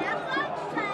Yeah,